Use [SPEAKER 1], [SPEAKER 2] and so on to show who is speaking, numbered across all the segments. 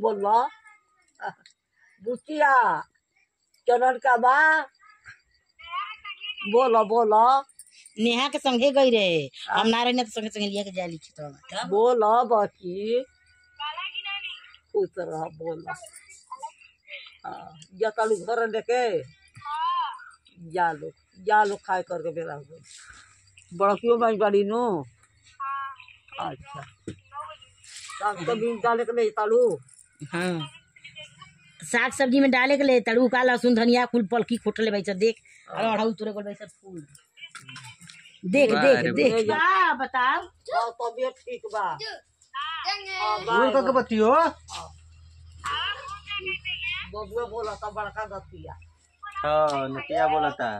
[SPEAKER 1] बोला। बुतिया चनन का बा। बोला बोला।
[SPEAKER 2] नेहा के संगे गई रहे। हम ना रही तो संगे संगे लिया के जाए लिखी तो।
[SPEAKER 1] बोला बाकी। खुश रहा बोला। हाँ, जा तालू घर लेके जा लो जा लो खाए करके बेला हो बड़कियों में बड़ी नो अच्छा साग सब्ज़ी डाले के ले तालू।
[SPEAKER 2] हाँ। साग सब्ज़ी में डाले के ले तड़ूका लहसुन धनिया कुल पलकी खोटले भाई सब देख। अरे अढ़ाऊ तुरे गोल भाई सब फूल। देख देख देख। हाँ बताओ।
[SPEAKER 1] हाँ, तबियत ठीक बा? हाँ,
[SPEAKER 3] दूर
[SPEAKER 1] बा-
[SPEAKER 3] का बतियो।
[SPEAKER 1] बबुआ बोला था बड़का दतिया
[SPEAKER 3] हाँ नतिया बोला था।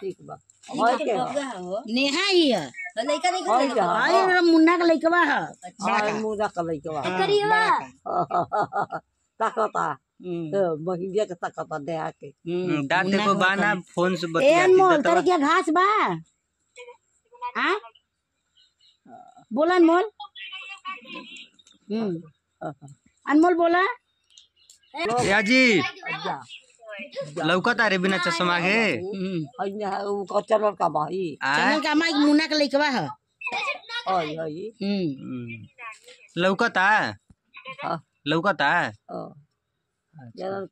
[SPEAKER 1] ठीक बा। और के
[SPEAKER 2] नेहा ही है।
[SPEAKER 1] और जा
[SPEAKER 2] अरे मुन्ना का लइकवा है
[SPEAKER 1] हाय मुदा का लइका बा। ताकता।
[SPEAKER 2] हम्म,
[SPEAKER 1] महिंदिया के ताकता दे आके
[SPEAKER 3] डांट
[SPEAKER 2] मुन्ना
[SPEAKER 3] को
[SPEAKER 2] का
[SPEAKER 3] बाना फ़ोन से
[SPEAKER 2] ए
[SPEAKER 3] बतिया
[SPEAKER 2] अनमोल तेरे क्या घास बा। हाँ? बोला अनमोल हम्म। अनमोल बोला।
[SPEAKER 3] या जी।
[SPEAKER 1] जा
[SPEAKER 3] तारे बिना चश्मा के
[SPEAKER 1] कचरल का भाई
[SPEAKER 2] चैनल का माइक मुन्ना के लइकवा है। हम्म।
[SPEAKER 1] हाँ।
[SPEAKER 3] लौकत? आ
[SPEAKER 1] हाँ। जनन